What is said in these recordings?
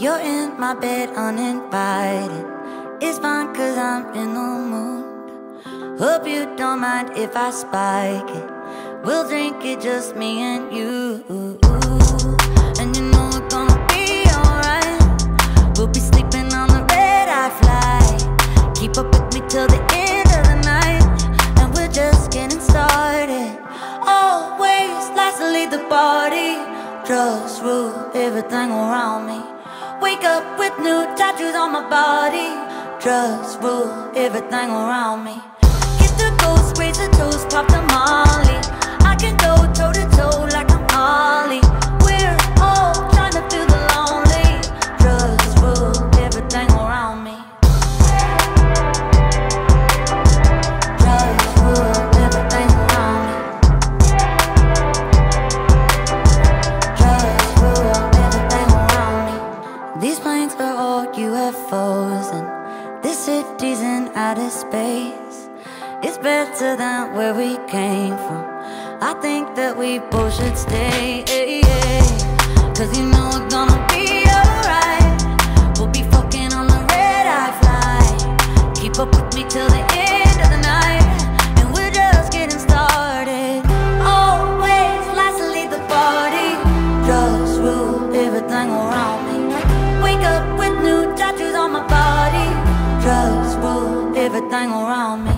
You're in my bed uninvited. It's fine cause I'm in the mood. Hope you don't mind if I spike it. We'll drink it just me and you. And you know it's gonna be alright. We'll be sleeping on the red eye flight. Keep up with me till the end of the night. And we're just getting started. Always last to lead the party. Drugs rule everything around me. Wake up with new tattoos on my body. Drugs rule everything around me. And this city's in outer space. It's better than where we came from. I think that we both should stay. Cause you know it's gonna Drugs rule everything around me.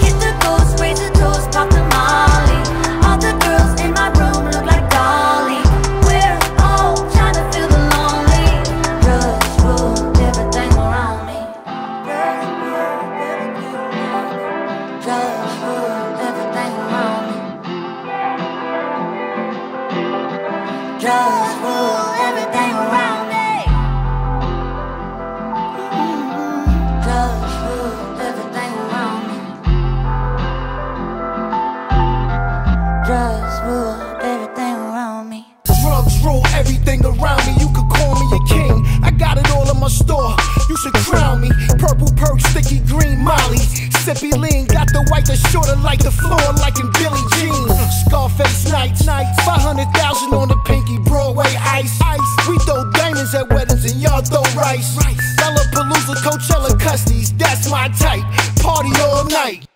Hit the ghost, raise the toast, pop the molly. All the girls in my room look like Dolly. We're all trying to feel the lonely. Drugs rule everything around me. Drugs rule everything around me. Drugs rule everything around me. Drugs rule sticky green Molly. Sippy lean, got the white that's shorter like the floor, like in Billie Jean. Scarface nights, nights. 500,000 on the pinky, Broadway ice. ice. We throw diamonds at weddings and y'all throw rice. Lollapalooza, Coachella, Custies, that's my type. Party all night.